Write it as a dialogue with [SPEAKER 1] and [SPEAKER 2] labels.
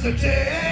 [SPEAKER 1] sensitive.